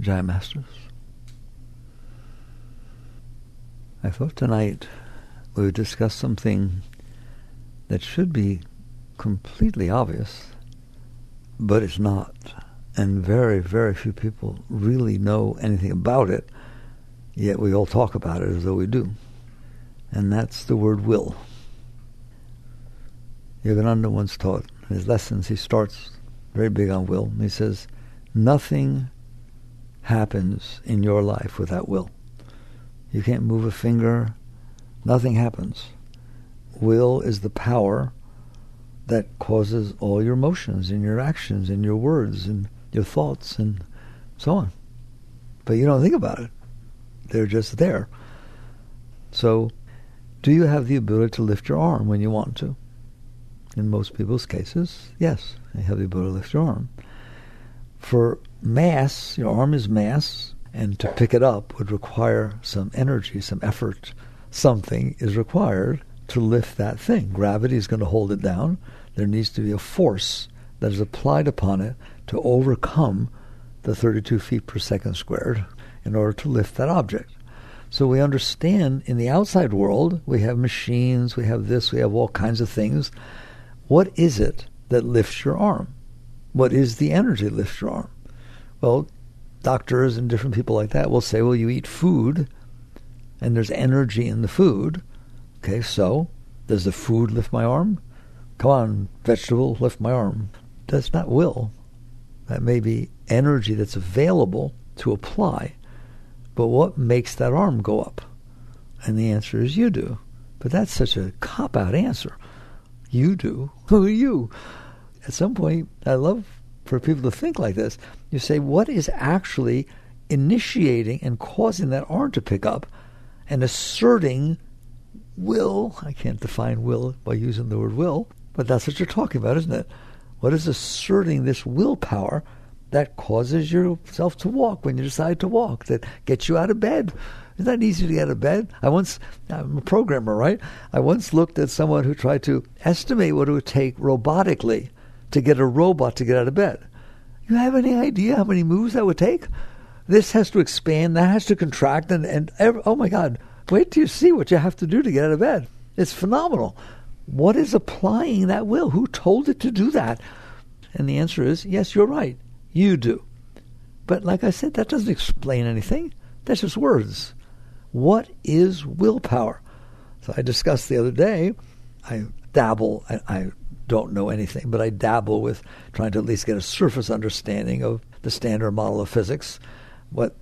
Jai Masters. I thought tonight we would discuss something that should be completely obvious, but it's not. And very, very few people really know anything about it, yet we all talk about it as though we do. And that's the word will. Yogananda once taught in his lessons, he starts very big on will. He says, nothing happens in your life without will. You can't move a finger. Nothing happens. Will is the power that causes all your emotions and your actions and your words and your thoughts and so on. But you don't think about it. They're just there. So, do you have the ability to lift your arm when you want to? In most people's cases, yes, you have the ability to lift your arm. For mass, your arm is mass, and to pick it up would require some energy, some effort. Something is required to lift that thing. Gravity is going to hold it down. There needs to be a force that is applied upon it to overcome the 32 feet per second squared in order to lift that object. So we understand in the outside world, we have machines, we have this, we have all kinds of things. What is it that lifts your arm? What is the energy your arm? Well, doctors and different people like that will say, well, you eat food and there's energy in the food. Okay, so does the food lift my arm? Come on, vegetable, lift my arm. That's not will. That may be energy that's available to apply. But what makes that arm go up? And the answer is you do. But that's such a cop out answer. You do. Who are you? At some point, I love for people to think like this. You say, what is actually initiating and causing that arm to pick up and asserting will? I can't define will by using the word will, but that's what you're talking about, isn't it? What is asserting this willpower that causes yourself to walk when you decide to walk, that gets you out of bed? It's not easy to get out of bed. I once, I'm a programmer, right? I once looked at someone who tried to estimate what it would take robotically to get a robot to get out of bed. You have any idea how many moves that would take? This has to expand, that has to contract, and, and every, oh my God, wait till you see what you have to do to get out of bed. It's phenomenal. What is applying that will? Who told it to do that? And the answer is yes, you're right. You do. But like I said, that doesn't explain anything. That's just words. What is willpower? So I discussed the other day, I dabble, I, I don't know anything, but I dabble with trying to at least get a surface understanding of the standard model of physics, what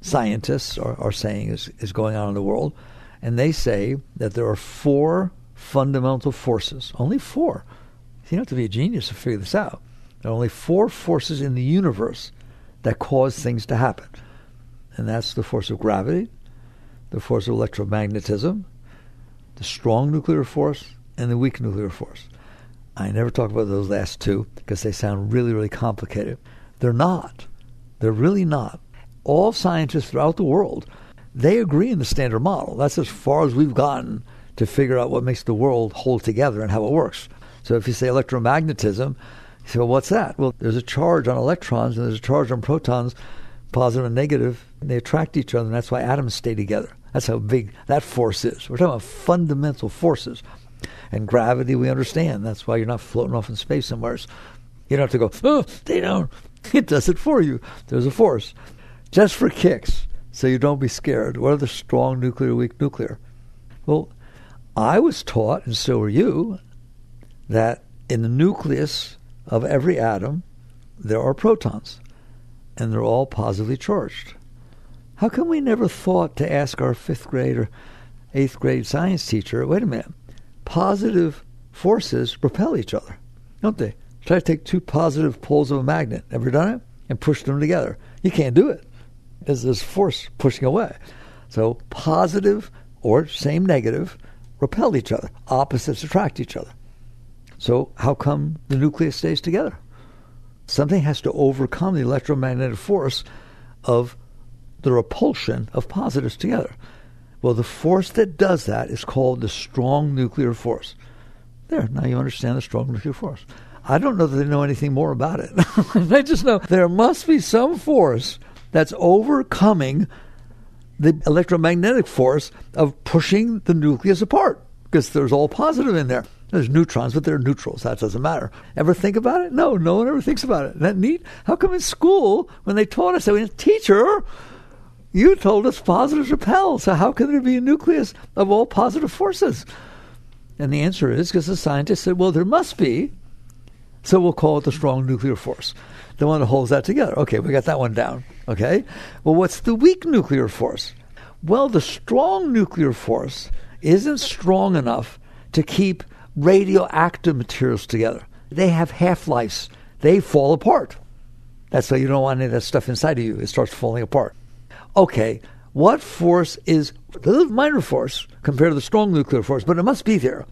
scientists are, are saying is, is going on in the world. And they say that there are four fundamental forces, only four. You don't have to be a genius to figure this out. There are only four forces in the universe that cause things to happen. And that's the force of gravity, the force of electromagnetism, the strong nuclear force, and the weak nuclear force. I never talk about those last two because they sound really, really complicated. They're not. They're really not. All scientists throughout the world, they agree in the standard model. That's as far as we've gotten to figure out what makes the world hold together and how it works. So if you say electromagnetism, you say, well, what's that? Well, there's a charge on electrons and there's a charge on protons, positive and negative, and they attract each other, and that's why atoms stay together. That's how big that force is. We're talking about fundamental forces. And gravity, we understand. That's why you're not floating off in space somewhere. You don't have to go, oh, they don't. It does it for you. There's a force. Just for kicks, so you don't be scared. What are the strong nuclear, weak nuclear? Well, I was taught, and so are you, that in the nucleus of every atom, there are protons, and they're all positively charged. How come we never thought to ask our fifth grade or eighth grade science teacher, wait a minute, positive forces repel each other, don't they? Try to take two positive poles of a magnet. Ever done it? And push them together. You can't do it. There's this force pushing away. So positive or same negative repel each other. Opposites attract each other. So how come the nucleus stays together? Something has to overcome the electromagnetic force of the repulsion of positives together. Well, the force that does that is called the strong nuclear force. There, now you understand the strong nuclear force. I don't know that they know anything more about it. they just know there must be some force that's overcoming the electromagnetic force of pushing the nucleus apart because there's all positive in there. There's neutrons, but they're neutrals. That doesn't matter. Ever think about it? No, no one ever thinks about it. Isn't that neat? How come in school, when they taught us, that teacher, you told us positives repel. So how can there be a nucleus of all positive forces? And the answer is because the scientists said, well, there must be. So we'll call it the strong nuclear force, the one that holds that together. Okay, we got that one down. Okay. Well, what's the weak nuclear force? Well, the strong nuclear force isn't strong enough to keep radioactive materials together. They have half lives, they fall apart. That's why you don't want any of that stuff inside of you. It starts falling apart. Okay, what force is the minor force compared to the strong nuclear force, but it must be there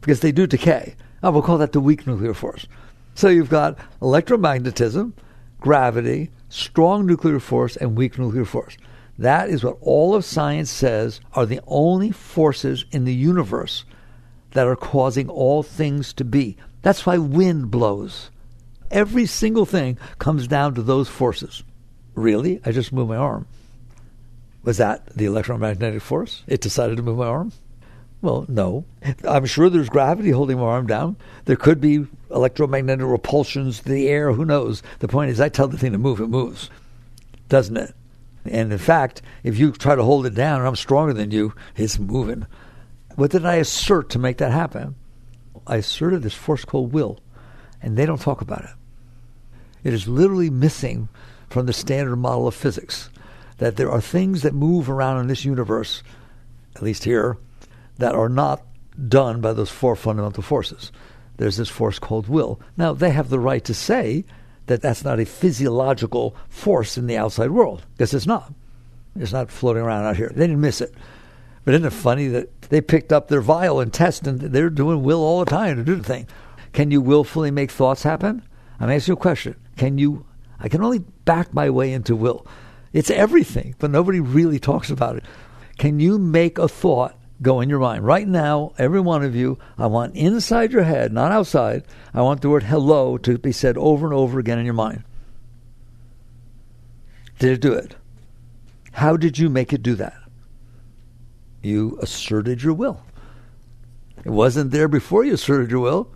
because they do decay. Oh, we'll call that the weak nuclear force. So you've got electromagnetism, gravity, strong nuclear force, and weak nuclear force. That is what all of science says are the only forces in the universe that are causing all things to be. That's why wind blows. Every single thing comes down to those forces. Really? I just moved my arm. Was that the electromagnetic force? It decided to move my arm? Well, no. I'm sure there's gravity holding my arm down. There could be electromagnetic repulsions to the air. Who knows? The point is, I tell the thing to move, it moves, doesn't it? And in fact, if you try to hold it down and I'm stronger than you, it's moving. What did I assert to make that happen? I asserted this force called will, and they don't talk about it. It is literally missing from the standard model of physics that there are things that move around in this universe, at least here, that are not done by those four fundamental forces. There's this force called will. Now, they have the right to say that that's not a physiological force in the outside world, because it's not. It's not floating around out here. They didn't miss it. But isn't it funny that they picked up their vial and test and they're doing will all the time to do the thing? Can you willfully make thoughts happen? I'm asking you a question. Can you? I can only back my way into will. It's everything, but nobody really talks about it. Can you make a thought go in your mind? Right now, every one of you, I want inside your head, not outside, I want the word hello to be said over and over again in your mind. Did it do it? How did you make it do that? you asserted your will. It wasn't there before you asserted your will.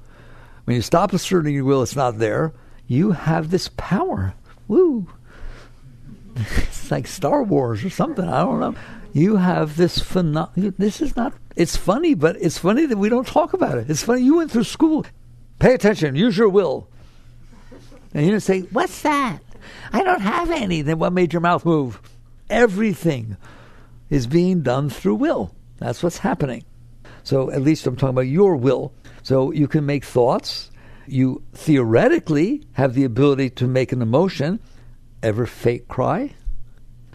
When you stop asserting your will, it's not there. You have this power. Woo! It's like Star Wars or something. I don't know. You have this phenomenon. This is not. It's funny, but it's funny that we don't talk about it. It's funny. You went through school. Pay attention. Use your will. And you say, "What's that?" I don't have any. Then what made your mouth move? Everything is being done through will. That's what's happening. So at least I'm talking about your will. So you can make thoughts. You theoretically have the ability to make an emotion. Ever fake cry?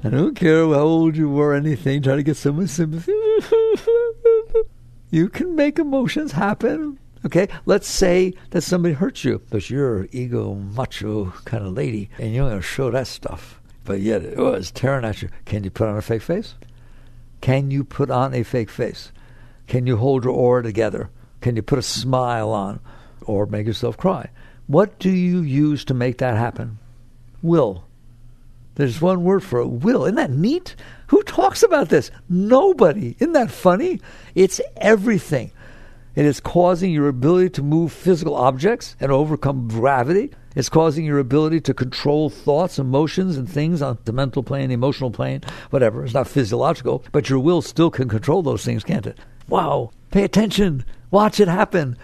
I don't care how old you were, anything, try to get someone's sympathy. you can make emotions happen. Okay, let's say that somebody hurts you, but you're ego macho kind of lady, and you're going to show that stuff. But yet it was tearing at you. Can you put on a fake face? Can you put on a fake face? Can you hold your aura together? Can you put a smile on or make yourself cry? What do you use to make that happen? Will. There's one word for it will. Isn't that neat? Who talks about this? Nobody. Isn't that funny? It's everything. It is causing your ability to move physical objects and overcome gravity. It's causing your ability to control thoughts, emotions, and things on the mental plane, the emotional plane, whatever. It's not physiological, but your will still can control those things, can't it? Wow. Pay attention. Watch it happen.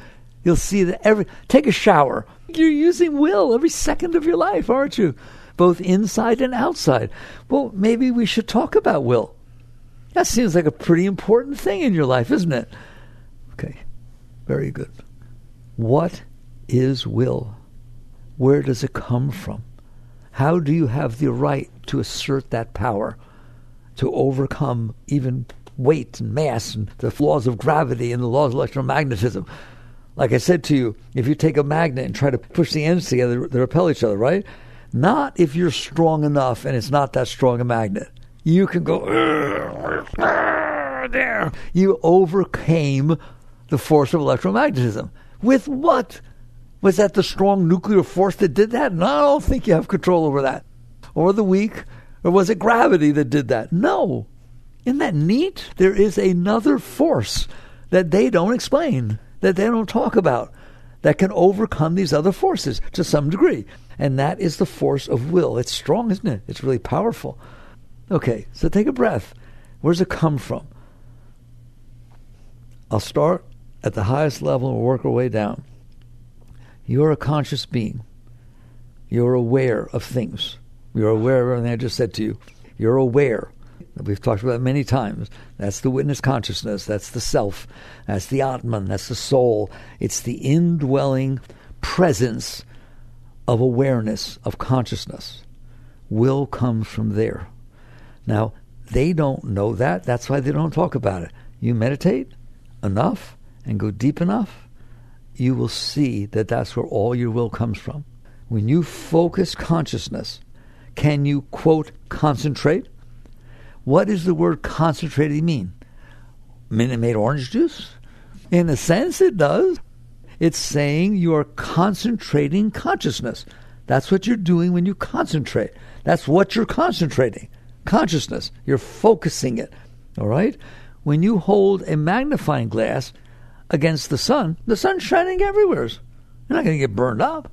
You'll see that every take a shower. You're using will every second of your life, aren't you? Both inside and outside. Well, maybe we should talk about will. That seems like a pretty important thing in your life, isn't it? Okay. Very good. What is will? Where does it come from? How do you have the right to assert that power, to overcome even weight and mass and the laws of gravity and the laws of electromagnetism? Like I said to you, if you take a magnet and try to push the ends together, they repel each other, right? Not if you're strong enough and it's not that strong a magnet. You can go there. You overcame the force of electromagnetism. With what? Was that the strong nuclear force that did that? No, I don't think you have control over that. Or the weak? Or was it gravity that did that? No. Isn't that neat? There is another force that they don't explain, that they don't talk about, that can overcome these other forces to some degree. And that is the force of will. It's strong, isn't it? It's really powerful. Okay, so take a breath. Where does it come from? I'll start at the highest level and work our way down. You're a conscious being. You're aware of things. You're aware of everything I just said to you. You're aware. We've talked about many times. That's the witness consciousness. That's the self. That's the Atman. That's the soul. It's the indwelling presence of awareness, of consciousness. Will comes from there. Now, they don't know that. That's why they don't talk about it. You meditate enough and go deep enough, you will see that that's where all your will comes from. When you focus consciousness, can you, quote, concentrate? What does the word concentrating mean? Minute orange juice? In a sense, it does. It's saying you are concentrating consciousness. That's what you're doing when you concentrate. That's what you're concentrating consciousness. You're focusing it. All right? When you hold a magnifying glass against the sun, the sun's shining everywhere. You're not going to get burned up.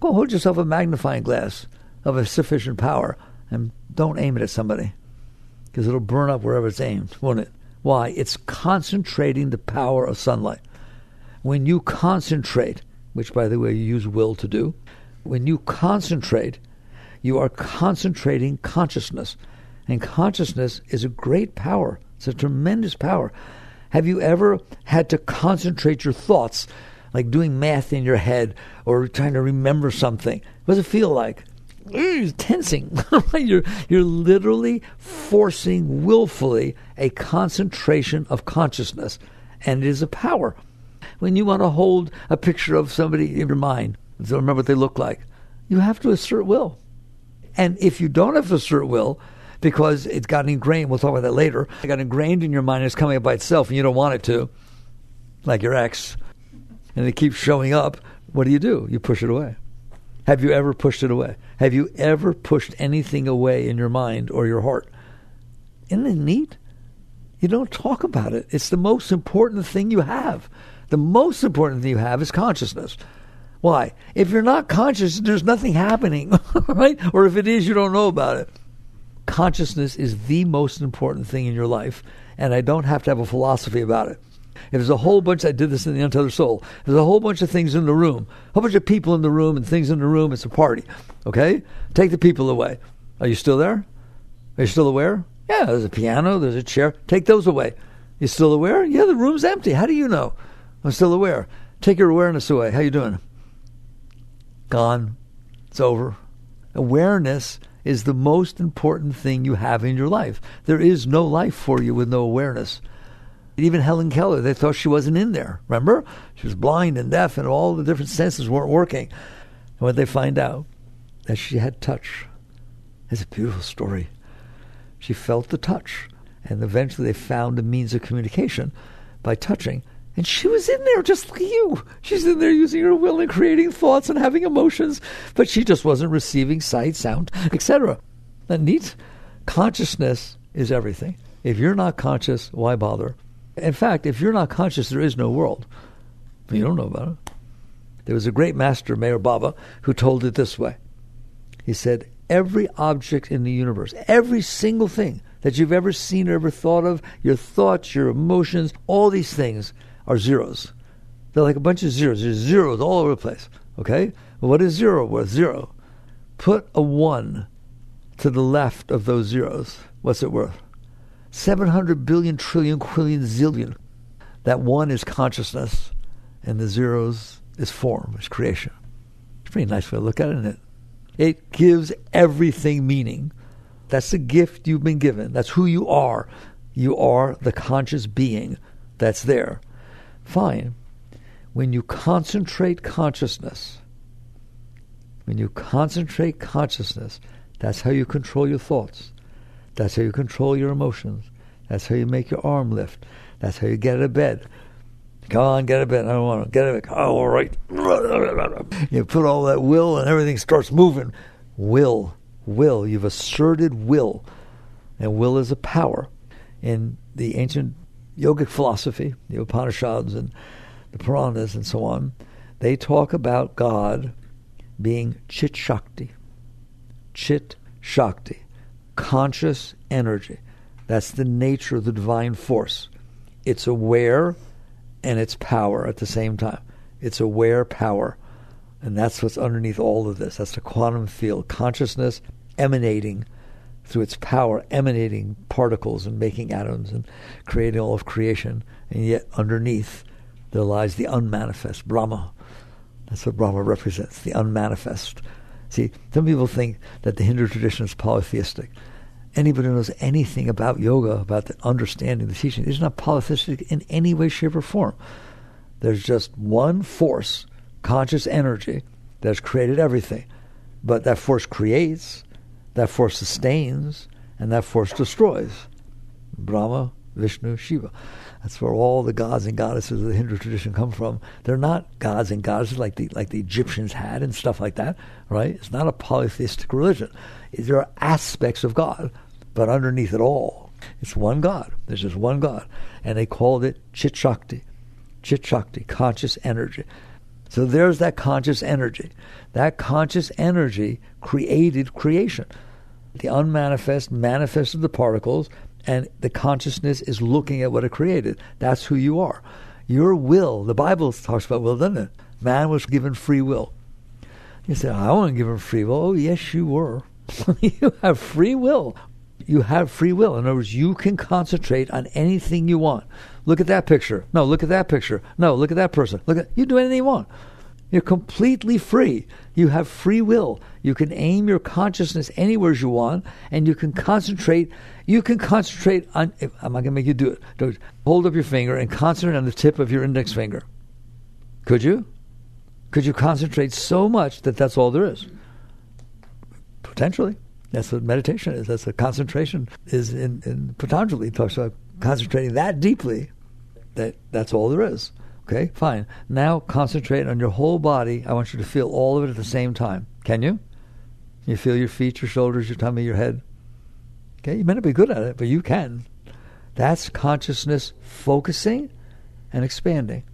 Go hold yourself a magnifying glass of a sufficient power and don't aim it at somebody because it'll burn up wherever it's aimed, won't it? Why? It's concentrating the power of sunlight. When you concentrate, which by the way you use will to do, when you concentrate, you are concentrating consciousness. And consciousness is a great power. It's a tremendous power. Have you ever had to concentrate your thoughts, like doing math in your head or trying to remember something? What does it feel like? You're tensing. you're, you're literally forcing willfully a concentration of consciousness, and it is a power. When you want to hold a picture of somebody in your mind, so remember what they look like, you have to assert will. And if you don't have to assert will, because it's got ingrained, we'll talk about that later, it got ingrained in your mind, it's coming up by itself, and you don't want it to, like your ex, and it keeps showing up, what do you do? You push it away. Have you ever pushed it away? Have you ever pushed anything away in your mind or your heart? Isn't it neat? You don't talk about it. It's the most important thing you have. The most important thing you have is consciousness. Why? If you're not conscious, there's nothing happening, right? Or if it is, you don't know about it. Consciousness is the most important thing in your life, and I don't have to have a philosophy about it. If there's a whole bunch, I did this in the Untethered Soul. There's a whole bunch of things in the room, a whole bunch of people in the room and things in the room. It's a party. Okay? Take the people away. Are you still there? Are you still aware? Yeah, there's a piano, there's a chair. Take those away. You still aware? Yeah, the room's empty. How do you know? I'm still aware. Take your awareness away. How you doing? gone. It's over. Awareness is the most important thing you have in your life. There is no life for you with no awareness. Even Helen Keller, they thought she wasn't in there. Remember? She was blind and deaf, and all the different senses weren't working. And what they find out? That she had touch. It's a beautiful story. She felt the touch, and eventually they found a means of communication by touching. And she was in there just like you. She's in there using her will and creating thoughts and having emotions, but she just wasn't receiving sight, sound, etc. That neat consciousness is everything. If you're not conscious, why bother? In fact, if you're not conscious, there is no world. You don't know about it. There was a great master, Meher Baba, who told it this way. He said, Every object in the universe, every single thing that you've ever seen or ever thought of, your thoughts, your emotions, all these things are zeros. They're like a bunch of zeros. There's zeros all over the place. Okay? Well, what is zero worth? Zero. Put a one to the left of those zeros. What's it worth? 700 billion, trillion, quillion, zillion. That one is consciousness, and the zeros is form, is creation. It's a pretty nice way to look at it, isn't it? It gives everything meaning. That's the gift you've been given. That's who you are. You are the conscious being that's there. Fine. When you concentrate consciousness, when you concentrate consciousness, that's how you control your thoughts. That's how you control your emotions. That's how you make your arm lift. That's how you get out of bed. Come on, get a bit. I don't want to get a bit. Oh, all right. You put all that will and everything starts moving. Will, will. You've asserted will. And will is a power. In the ancient yogic philosophy, the Upanishads and the Puranas and so on, they talk about God being Chit Shakti. Chit Shakti. Conscious energy. That's the nature of the divine force. It's aware and it's power at the same time. It's aware power. And that's what's underneath all of this. That's the quantum field. Consciousness emanating through its power, emanating particles and making atoms and creating all of creation. And yet underneath there lies the unmanifest, Brahma. That's what Brahma represents, the unmanifest. See, some people think that the Hindu tradition is polytheistic anybody who knows anything about yoga, about the understanding the teaching, is not polytheistic in any way, shape, or form. There's just one force, conscious energy, that has created everything. But that force creates, that force sustains, and that force destroys. Brahma, Vishnu, Shiva. That's where all the gods and goddesses of the Hindu tradition come from. They're not gods and goddesses like the like the Egyptians had and stuff like that, right? It's not a polytheistic religion. There are aspects of God, but underneath it all, it's one God. There's just one God. And they called it Chit Shakti. Chit Shakti, conscious energy. So there's that conscious energy. That conscious energy created creation. The unmanifest manifested the particles, and the consciousness is looking at what it created. That's who you are. Your will, the Bible talks about will, doesn't it? Man was given free will. You say, I wasn't given free will. Oh, yes, you were. you have free will you have free will. In other words, you can concentrate on anything you want. Look at that picture. No, look at that picture. No, look at that person. Look at you do anything you want. You're completely free. You have free will. You can aim your consciousness anywhere you want, and you can concentrate. You can concentrate on. I'm not going to make you do it. Hold up your finger and concentrate on the tip of your index finger. Could you? Could you concentrate so much that that's all there is? Potentially. That's what meditation is. That's what concentration is in, in Patanjali talks about concentrating that deeply that that's all there is. Okay, fine. Now concentrate on your whole body. I want you to feel all of it at the same time. Can you? You feel your feet, your shoulders, your tummy, your head. Okay, you may not be good at it, but you can. That's consciousness focusing and expanding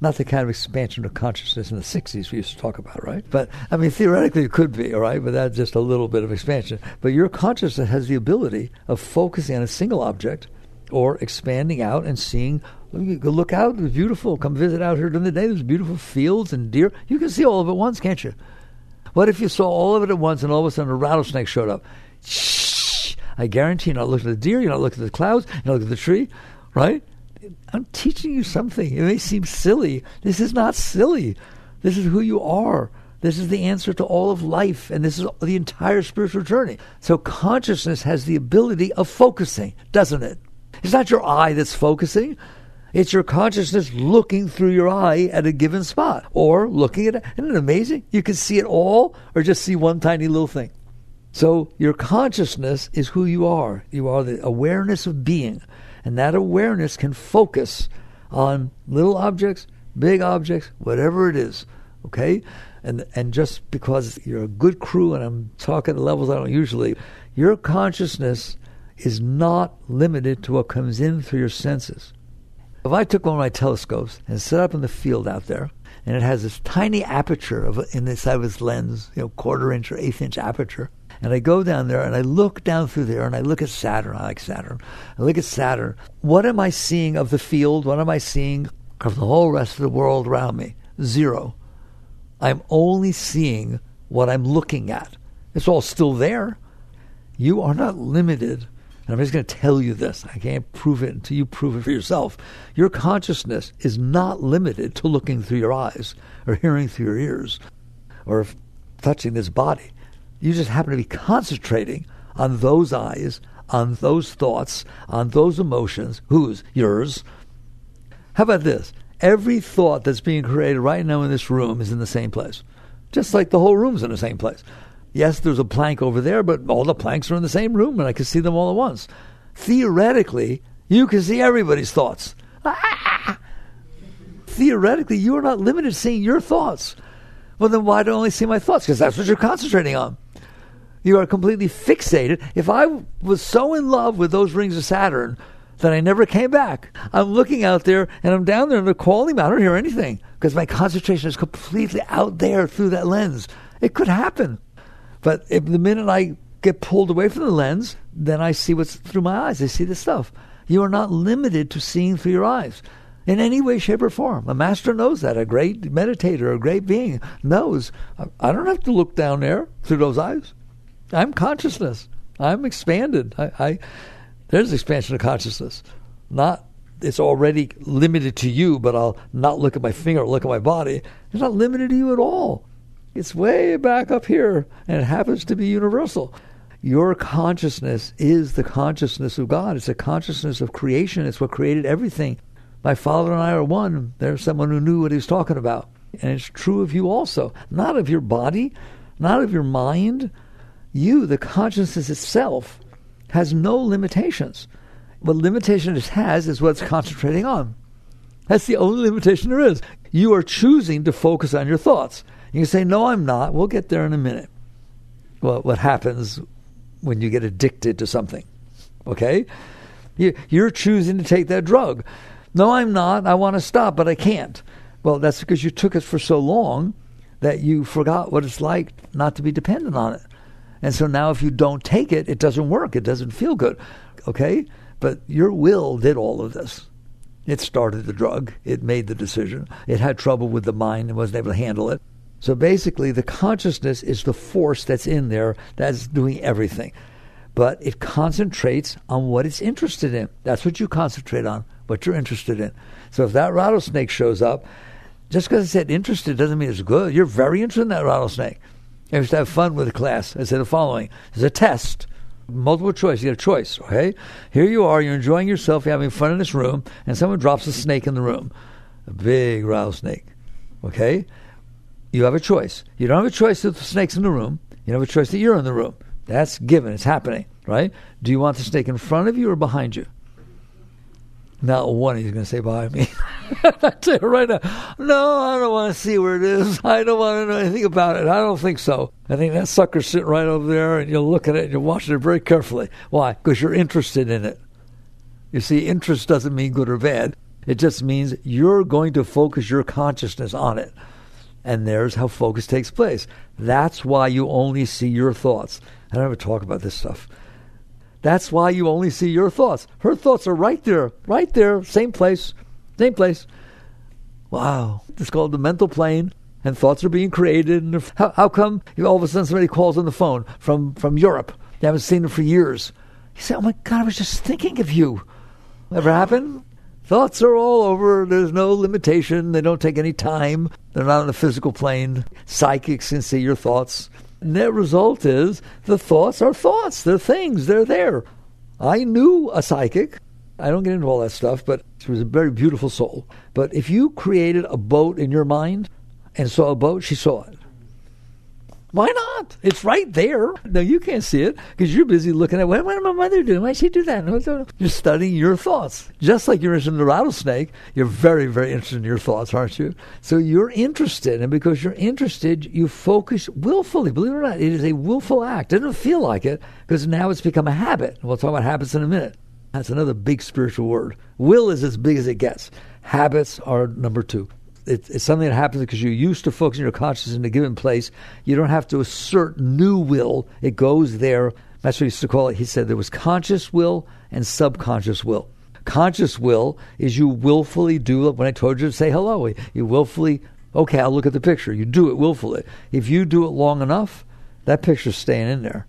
not the kind of expansion of consciousness in the 60s we used to talk about, right? But, I mean, theoretically it could be, all right, but that's just a little bit of expansion. But your consciousness has the ability of focusing on a single object or expanding out and seeing. Go look out, it's beautiful. Come visit out here during the day. There's beautiful fields and deer. You can see all of it once, can't you? What if you saw all of it at once and all of a sudden a rattlesnake showed up? Shh! I guarantee you're not looking at the deer, you're not looking at the clouds, you're not looking at the tree, right? I'm teaching you something. It may seem silly. This is not silly. This is who you are. This is the answer to all of life, and this is the entire spiritual journey. So consciousness has the ability of focusing, doesn't it? It's not your eye that's focusing. It's your consciousness looking through your eye at a given spot or looking at it. Isn't it amazing? You can see it all or just see one tiny little thing. So your consciousness is who you are. You are the awareness of being. And that awareness can focus on little objects, big objects, whatever it is. Okay? And and just because you're a good crew and I'm talking at levels I don't usually, your consciousness is not limited to what comes in through your senses. If I took one of my telescopes and set up in the field out there, and it has this tiny aperture of in the side of its lens, you know, quarter inch or eighth inch aperture, and I go down there and I look down through there and I look at Saturn. I like Saturn. I look at Saturn. What am I seeing of the field? What am I seeing of the whole rest of the world around me? Zero. I'm only seeing what I'm looking at. It's all still there. You are not limited. And I'm just going to tell you this. I can't prove it until you prove it for yourself. Your consciousness is not limited to looking through your eyes or hearing through your ears or touching this body. You just happen to be concentrating on those eyes, on those thoughts, on those emotions. Whose? Yours. How about this? Every thought that's being created right now in this room is in the same place. Just like the whole room's in the same place. Yes, there's a plank over there, but all the planks are in the same room and I can see them all at once. Theoretically, you can see everybody's thoughts. Ah! theoretically, you are not limited to seeing your thoughts. Well, then why do I only see my thoughts? Because that's what you're concentrating on. You are completely fixated. If I was so in love with those rings of Saturn that I never came back, I'm looking out there and I'm down there and they're calling me. I don't hear anything because my concentration is completely out there through that lens. It could happen. But if the minute I get pulled away from the lens, then I see what's through my eyes. I see the stuff. You are not limited to seeing through your eyes in any way, shape, or form. A master knows that. A great meditator, a great being knows. I don't have to look down there through those eyes. I'm consciousness. I'm expanded. I, I there's expansion of consciousness. Not it's already limited to you, but I'll not look at my finger or look at my body. It's not limited to you at all. It's way back up here, and it happens to be universal. Your consciousness is the consciousness of God. It's a consciousness of creation. It's what created everything. My father and I are one. There's someone who knew what he was talking about. And it's true of you also. Not of your body, not of your mind. You, the consciousness itself, has no limitations. What limitation it has is what it's concentrating on. That's the only limitation there is. You are choosing to focus on your thoughts. You can say, No, I'm not. We'll get there in a minute. Well, what happens when you get addicted to something? Okay? You, you're choosing to take that drug. No, I'm not. I want to stop, but I can't. Well, that's because you took it for so long that you forgot what it's like not to be dependent on it. And so now if you don't take it, it doesn't work. It doesn't feel good. Okay? But your will did all of this. It started the drug. It made the decision. It had trouble with the mind and wasn't able to handle it. So basically, the consciousness is the force that's in there that's doing everything. But it concentrates on what it's interested in. That's what you concentrate on what you're interested in. So if that rattlesnake shows up, just because I said interested doesn't mean it's good. You're very interested in that rattlesnake. You have to have fun with the class. I said the following: There's a test, multiple choice. You get a choice. Okay, here you are. You're enjoying yourself. You're having fun in this room, and someone drops a snake in the room, a big rattlesnake. Okay, you have a choice. You don't have a choice that the snake's in the room. You have a choice that you're in the room. That's given. It's happening, right? Do you want the snake in front of you or behind you? Not one he's going to say behind me. I tell you right now, no, I don't want to see where it is. I don't want to know anything about it. I don't think so. I think that sucker's sitting right over there, and you're looking at it and you're watching it very carefully. Why? Because you're interested in it. You see, interest doesn't mean good or bad. It just means you're going to focus your consciousness on it. And there's how focus takes place. That's why you only see your thoughts. I don't ever talk about this stuff. That's why you only see your thoughts. Her thoughts are right there, right there, same place, same place. Wow. It's called the mental plane, and thoughts are being created. And how, how come all of a sudden somebody calls on the phone from, from Europe? You haven't seen them for years. You say, Oh my God, I was just thinking of you. Ever happen? Thoughts are all over. There's no limitation. They don't take any time. They're not on the physical plane. Psychics can see your thoughts net result is the thoughts are thoughts. They're things. They're there. I knew a psychic. I don't get into all that stuff, but she was a very beautiful soul. But if you created a boat in your mind and saw a boat, she saw it. Why not? It's right there. No, you can't see it because you're busy looking at what, what did my mother do? Why did she do that? You're studying your thoughts. Just like you're interested in the rattlesnake, you're very, very interested in your thoughts, aren't you? So you're interested, and because you're interested, you focus willfully. Believe it or not, it is a willful act. It doesn't feel like it because now it's become a habit. We'll talk about habits in a minute. That's another big spiritual word. Will is as big as it gets. Habits are number two it, it's something that happens because you're used to focusing your consciousness in a given place. You don't have to assert new will. It goes there. That's what he used to call it. He said there was conscious will and subconscious will. Conscious will is you willfully do it. when I told you to say hello. You willfully, okay, I'll look at the picture. You do it willfully. If you do it long enough, that picture's staying in there.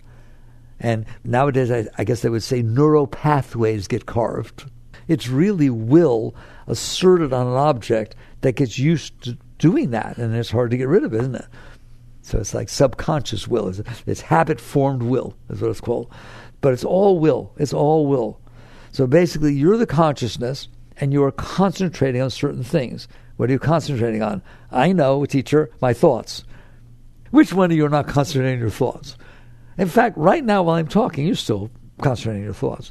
And nowadays, I, I guess they would say neural pathways get carved. It's really will asserted on an object that gets used to doing that, and it's hard to get rid of, isn't it? So it's like subconscious will. It's, it's habit formed will, is what it's called. But it's all will. It's all will. So basically, you're the consciousness, and you are concentrating on certain things. What are you concentrating on? I know, teacher, my thoughts. Which one of you are not concentrating on your thoughts? In fact, right now while I'm talking, you're still concentrating on your thoughts.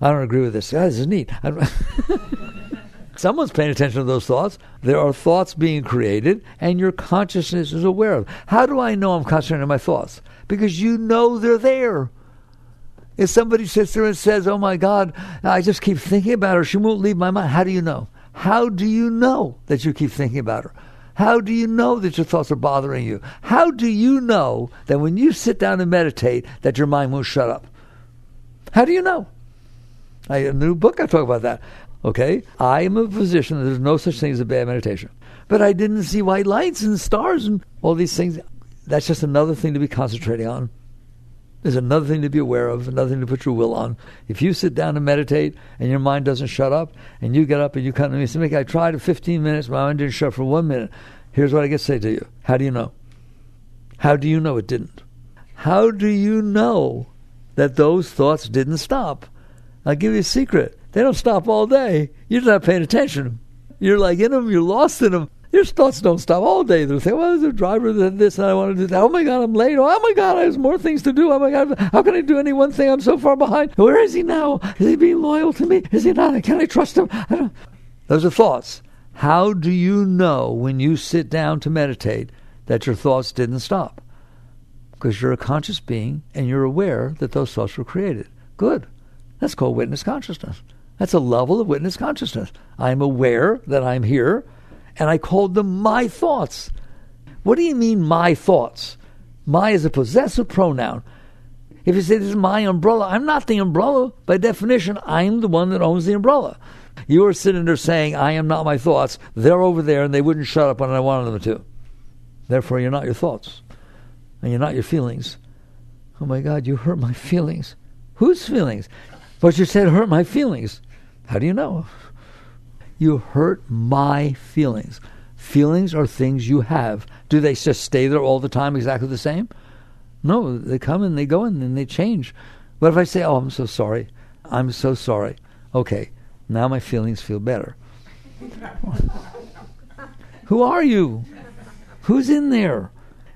I don't agree with this. Oh, this is neat. Someone's paying attention to those thoughts. There are thoughts being created, and your consciousness is aware of. How do I know I'm concentrating on my thoughts? Because you know they're there. If somebody sits there and says, Oh my God, I just keep thinking about her, she won't leave my mind, how do you know? How do you know that you keep thinking about her? How do you know that your thoughts are bothering you? How do you know that when you sit down and meditate that your mind won't shut up? How do you know? I, a new book I talk about that. Okay, I am a physician. There's no such thing as a bad meditation, but I didn't see white lights and stars and all these things. That's just another thing to be concentrating on. There's another thing to be aware of, another thing to put your will on. If you sit down and meditate and your mind doesn't shut up, and you get up and you come to me and say, I tried 15 minutes, my mind didn't shut for one minute. Here's what I get to say to you. How do you know? How do you know it didn't? How do you know that those thoughts didn't stop? I'll give you a secret. They don't stop all day. You're not paying attention. You're like in them, you're lost in them. Your thoughts don't stop all day. They're saying, well, there's a driver that this and I want to do that. Oh my God, I'm late. Oh my God, there's more things to do. Oh my God, how can I do any one thing? I'm so far behind. Where is he now? Is he being loyal to me? Is he not? Can I trust him? I. Those are thoughts. How do you know when you sit down to meditate that your thoughts didn't stop? Because you're a conscious being and you're aware that those thoughts were created. Good. That's called witness consciousness. That's a level of witness consciousness. I'm aware that I'm here and I called them my thoughts. What do you mean, my thoughts? My is a possessive pronoun. If you say this is my umbrella, I'm not the umbrella. By definition, I'm the one that owns the umbrella. You are sitting there saying, I am not my thoughts. They're over there and they wouldn't shut up when I wanted them to. Therefore, you're not your thoughts. And you're not your feelings. Oh my God, you hurt my feelings. Whose feelings? What you said hurt my feelings. How do you know? You hurt my feelings. Feelings are things you have. Do they just stay there all the time exactly the same? No, they come and they go and then they change. What if I say, Oh, I'm so sorry? I'm so sorry. Okay, now my feelings feel better. Who are you? Who's in there?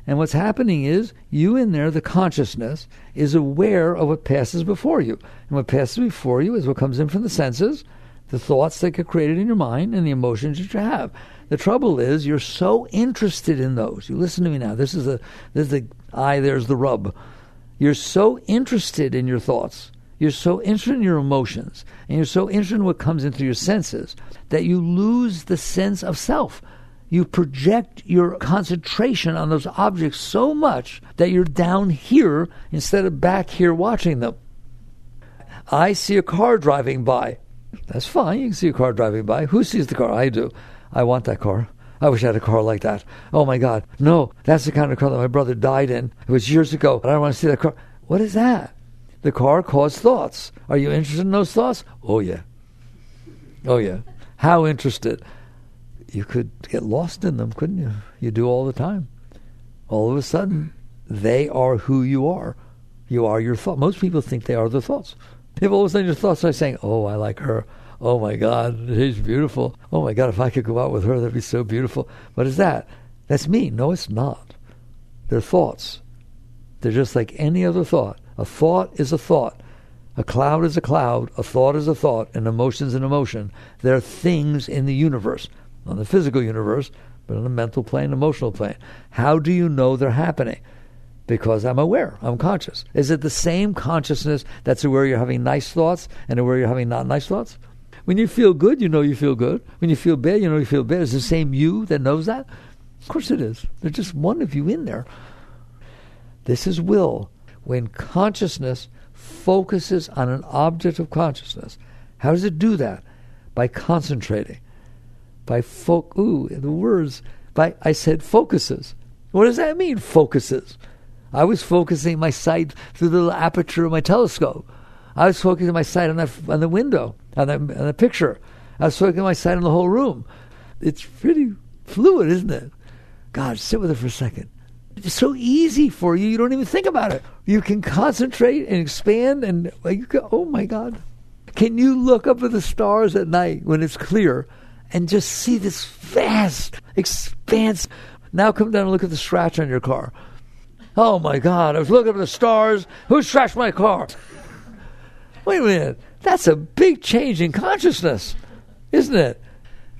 And what's happening is you in there, the consciousness, is aware of what passes before you. And what passes before you is what comes in from the senses, the thoughts that get created in your mind and the emotions that you have. The trouble is you're so interested in those. You listen to me now. This is the this is the I there's the rub. You're so interested in your thoughts. You're so interested in your emotions and you're so interested in what comes into your senses that you lose the sense of self. You project your concentration on those objects so much that you're down here instead of back here watching them. I see a car driving by. That's fine. You can see a car driving by. Who sees the car? I do. I want that car. I wish I had a car like that. Oh my God. No, that's the kind of car that my brother died in. It was years ago, I don't want to see that car. What is that? The car caused thoughts. Are you interested in those thoughts? Oh, yeah. Oh, yeah. How interested? You could get lost in them, couldn't you? You do all the time. All of a sudden, they are who you are. You are your thought. Most people think they are the thoughts. If all of a sudden your thoughts are saying, "Oh, I like her," "Oh my God, she's beautiful," "Oh my God, if I could go out with her, that'd be so beautiful." What is that? That's me. No, it's not. They're thoughts. They're just like any other thought. A thought is a thought. A cloud is a cloud. A thought is a thought. An emotion is an emotion. They're things in the universe, not the physical universe, but on the mental plane, emotional plane. How do you know they're happening? because I'm aware, I'm conscious. Is it the same consciousness that's aware you're having nice thoughts and aware you're having not nice thoughts? When you feel good, you know you feel good. When you feel bad, you know you feel bad. Is the same you that knows that? Of course it is. There's just one of you in there. This is will. When consciousness focuses on an object of consciousness, how does it do that? By concentrating. By fo- ooh, the words. By I said focuses. What does that mean? Focuses. I was focusing my sight through the little aperture of my telescope. I was focusing my sight on the, on the window, on the, on the picture. I was focusing my sight on the whole room. It's pretty fluid, isn't it? God, sit with it for a second. It's so easy for you, you don't even think about it. You can concentrate and expand, and you go, oh my God. Can you look up at the stars at night when it's clear and just see this vast expanse? Now come down and look at the scratch on your car. Oh my God, I was looking at the stars. Who trashed my car? Wait a minute. That's a big change in consciousness, isn't it?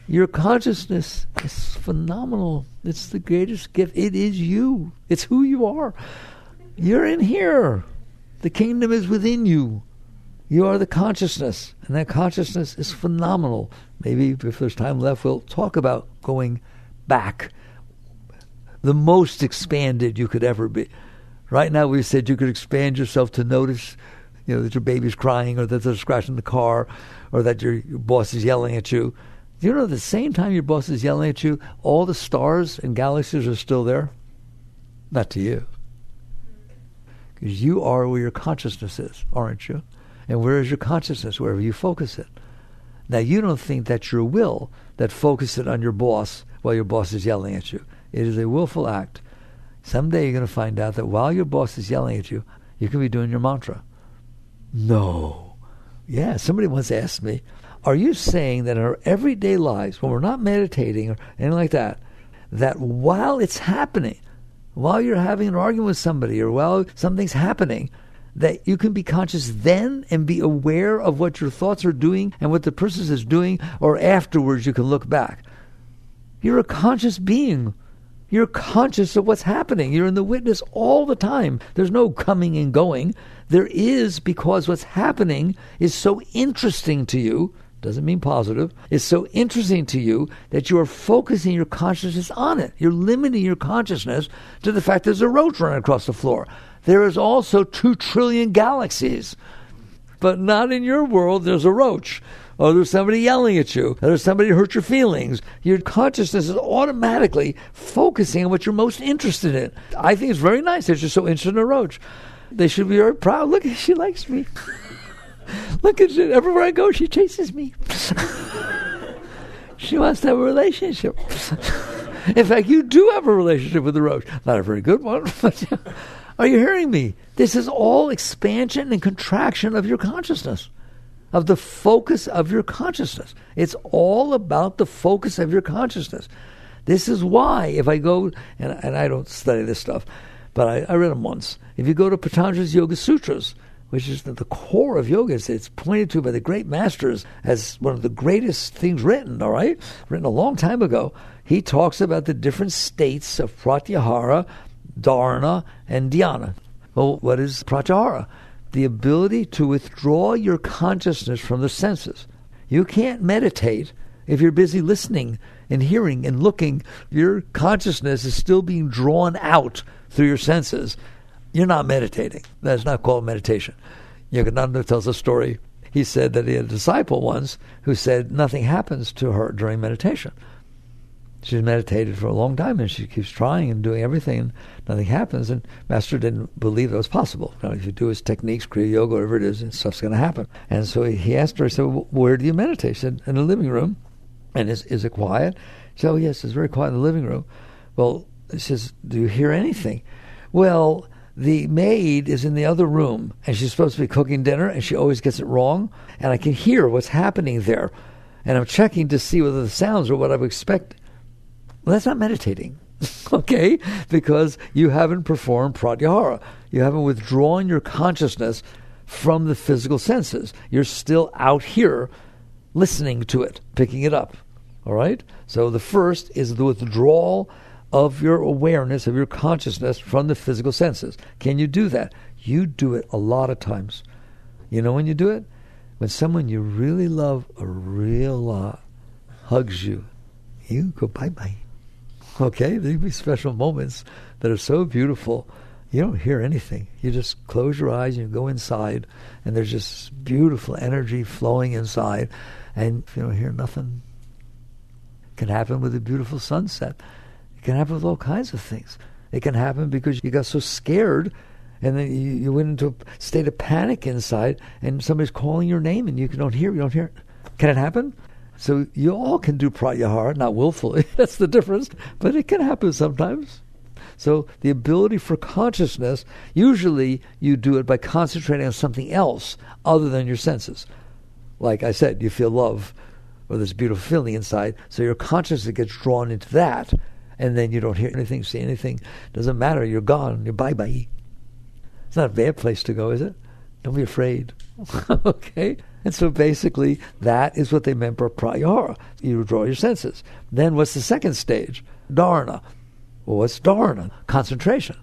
Your consciousness is phenomenal. It's the greatest gift. It is you. It's who you are. You're in here. The kingdom is within you. You are the consciousness, and that consciousness is phenomenal. Maybe if there's time left, we'll talk about going back. The most expanded you could ever be. Right now, we said you could expand yourself to notice, you know, that your baby's crying, or that there's a scratch in the car, or that your, your boss is yelling at you. You know, at the same time your boss is yelling at you, all the stars and galaxies are still there? Not to you. Because you are where your consciousness is, aren't you? And where is your consciousness? Wherever you focus it. Now, you don't think that's your will that focuses it on your boss while your boss is yelling at you. It is a willful act. Someday you're going to find out that while your boss is yelling at you, you can be doing your mantra. No. Yeah, somebody once asked me, are you saying that in our everyday lives, when we're not meditating or anything like that, that while it's happening, while you're having an argument with somebody or while something's happening, that you can be conscious then and be aware of what your thoughts are doing and what the person is doing, or afterwards you can look back. You're a conscious being. You're conscious of what's happening. You're in the witness all the time. There's no coming and going. There is because what's happening is so interesting to you doesn't mean positive, is so interesting to you that you are focusing your consciousness on it. You're limiting your consciousness to the fact there's a roach running across the floor. There is also two trillion galaxies, but not in your world, there's a roach. Or there's somebody yelling at you. Or there's somebody hurt your feelings. Your consciousness is automatically focusing on what you're most interested in. I think it's very nice that you're so interested in a roach. They should be very proud. Look, she likes me. Look at it. Everywhere I go, she chases me. she wants to have a relationship. In fact, you do have a relationship with the roach. Not a very good one. Are you hearing me? This is all expansion and contraction of your consciousness, of the focus of your consciousness. It's all about the focus of your consciousness. This is why, if I go, and, and I don't study this stuff, but I, I read them once. If you go to Patanjali's Yoga Sutras, which is the, the core of yoga. It's, it's, pointed to by the great masters as one of the greatest things written, all right? Written a long time ago. He talks about the different states of pratyahara, dharana, and dhyana. Well, what is pratyahara? The ability to withdraw your consciousness from the senses. You can't meditate if you're busy listening and hearing and looking. Your consciousness is still being drawn out through your senses you're not meditating. That's not called meditation. Yogananda tells a story. He said that he had a disciple once who said nothing happens to her during meditation. She's meditated for a long time and she keeps trying and doing everything and nothing happens. And Master didn't believe that was possible. You know, if you do his techniques, Kriya Yoga, whatever it is, and stuff's going to happen. And so he asked her, he said, well, Where do you meditate? She said, In the living room. And is, is it quiet? She said, Oh, yes, it's very quiet in the living room. Well, he says, Do you hear anything? Well, the maid is in the other room and she's supposed to be cooking dinner and she always gets it wrong. And I can hear what's happening there. And I'm checking to see whether the sounds are what I would expect. Well, that's not meditating, okay? Because you haven't performed pratyahara. You haven't withdrawn your consciousness from the physical senses. You're still out here listening to it, picking it up. All right? So the first is the withdrawal of your awareness, of your consciousness from the physical senses. Can you do that? You do it a lot of times. You know when you do it? When someone you really love a real lot hugs you, you go bye bye. Okay? There'll be special moments that are so beautiful. You don't hear anything. You just close your eyes and you go inside, and there's just beautiful energy flowing inside, and you don't hear nothing. It can happen with a beautiful sunset it can happen with all kinds of things. It can happen because you got so scared and then you, you went into a state of panic inside and somebody's calling your name and you don't hear, you don't hear. Can it happen? So you all can do pratyahara, not willfully. That's the difference. But it can happen sometimes. So the ability for consciousness, usually you do it by concentrating on something else other than your senses. Like I said, you feel love or this beautiful feeling inside. So your consciousness gets drawn into that and then you don't hear anything, see anything. Doesn't matter. You're gone. You're bye bye. It's not a bad place to go, is it? Don't be afraid. okay? And so basically, that is what they meant by pratyahara. You draw your senses. Then what's the second stage? Dharana. Well, what's dharana? Concentration.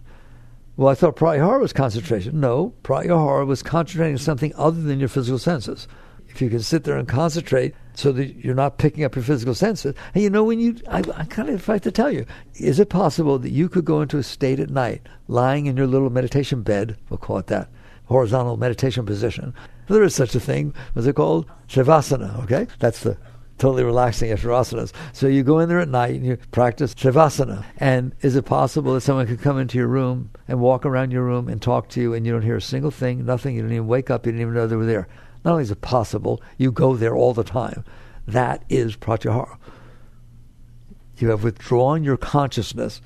Well, I thought pratyahara was concentration. No, pratyahara was concentrating on something other than your physical senses. If you can sit there and concentrate so that you're not picking up your physical senses. And you know, when you, I, I kind of have to tell you, is it possible that you could go into a state at night, lying in your little meditation bed, we'll call it that, horizontal meditation position. There is such a thing. What's it called? Shavasana, okay? That's the totally relaxing after asanas. So you go in there at night and you practice Shavasana. And is it possible that someone could come into your room and walk around your room and talk to you and you don't hear a single thing, nothing, you don't even wake up, you didn't even know they were there? Not only is it possible, you go there all the time. That is pratyahara. You have withdrawn your consciousness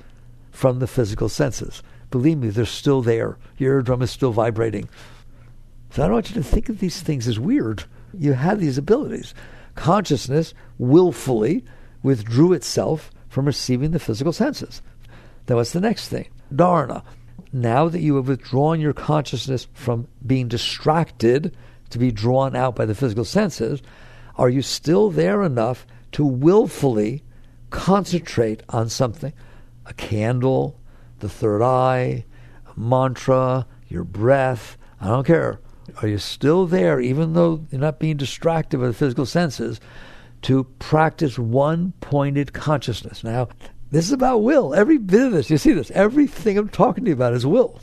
from the physical senses. Believe me, they're still there. Your eardrum is still vibrating. So I don't want you to think of these things as weird. You have these abilities. Consciousness willfully withdrew itself from receiving the physical senses. Then what's the next thing? Dharana. Now that you have withdrawn your consciousness from being distracted to be drawn out by the physical senses, are you still there enough to willfully concentrate on something? A candle, the third eye, mantra, your breath, I don't care. Are you still there, even though you're not being distracted by the physical senses, to practice one pointed consciousness? Now, this is about will. Every bit of this, you see this, everything I'm talking to you about is will.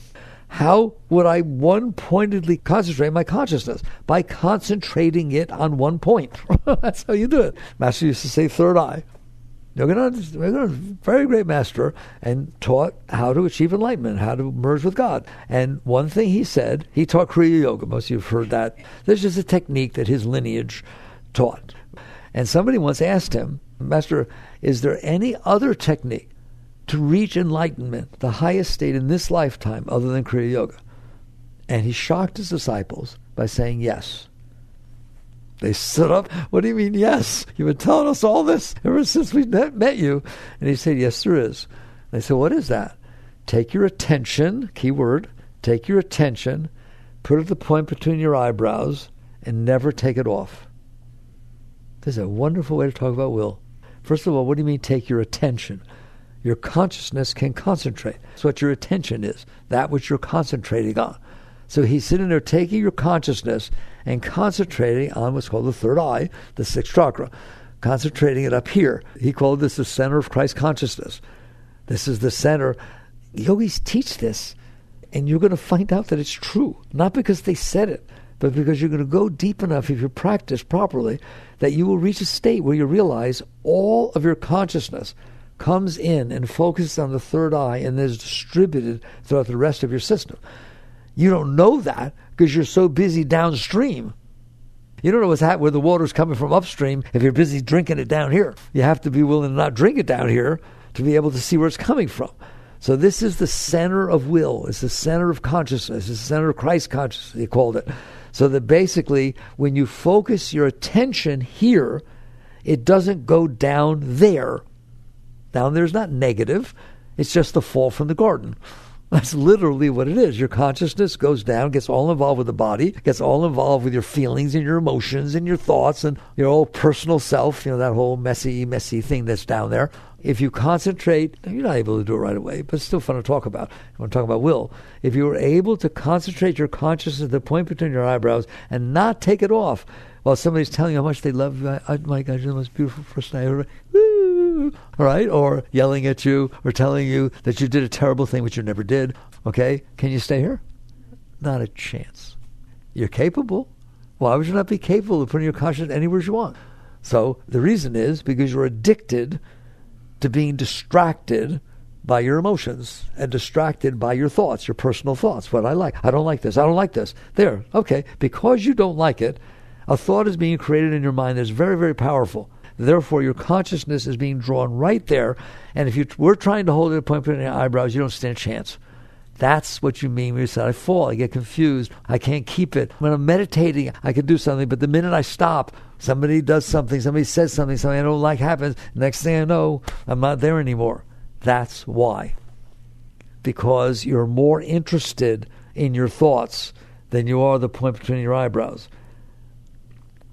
How would I one pointedly concentrate my consciousness? By concentrating it on one point. That's how you do it. Master used to say third eye. Yogananda, a very great master, and taught how to achieve enlightenment, how to merge with God. And one thing he said, he taught Kriya Yoga. Most of you have heard that. This is a technique that his lineage taught. And somebody once asked him, Master, is there any other technique to reach enlightenment, the highest state in this lifetime, other than Kriya Yoga? And he shocked his disciples by saying yes. They stood up. What do you mean, yes? You've been telling us all this ever since we met, you. And he said, Yes, there is. They said, What is that? Take your attention, key word, take your attention, put it at the point between your eyebrows, and never take it off. This is a wonderful way to talk about will. First of all, what do you mean take your attention? Your consciousness can concentrate. That's what your attention is, that which you're concentrating on. So he's sitting there taking your consciousness and concentrating on what's called the third eye, the sixth chakra, concentrating it up here. He called this the center of Christ consciousness. This is the center. Yogis teach this, and you're going to find out that it's true. Not because they said it, but because you're going to go deep enough if you practice properly that you will reach a state where you realize all of your consciousness comes in and focuses on the third eye and is distributed throughout the rest of your system. You don't know that because you're so busy downstream. You don't know what's happening where the water's coming from upstream if you're busy drinking it down here. You have to be willing to not drink it down here to be able to see where it's coming from. So this is the center of will. It's the center of consciousness. It's the center of Christ consciousness, he called it. So that basically, when you focus your attention here, it doesn't go down there. Down there's not negative. It's just the fall from the garden. That's literally what it is. Your consciousness goes down, gets all involved with the body, gets all involved with your feelings and your emotions and your thoughts and your whole personal self, you know, that whole messy, messy thing that's down there. If you concentrate, you're not able to do it right away, but it's still fun to talk about. I'm talking about will. If you were able to concentrate your consciousness at the point between your eyebrows and not take it off while somebody's telling you how much they love you, oh my God, you're the most beautiful person I ever. Woo! Right? Or yelling at you or telling you that you did a terrible thing which you never did. Okay? Can you stay here? Not a chance. You're capable. Why would you not be capable of putting your conscience anywhere you want? So the reason is because you're addicted to being distracted by your emotions and distracted by your thoughts, your personal thoughts. What I like, I don't like this, I don't like this. There, okay. Because you don't like it, a thought is being created in your mind that's very, very powerful. Therefore, your consciousness is being drawn right there. And if you were trying to hold it point between your eyebrows, you don't stand a chance. That's what you mean when you say, I fall, I get confused, I can't keep it. When I'm meditating, I can do something, but the minute I stop, somebody does something, somebody says something, something I don't like happens, next thing I know, I'm not there anymore. That's why. Because you're more interested in your thoughts than you are the point between your eyebrows.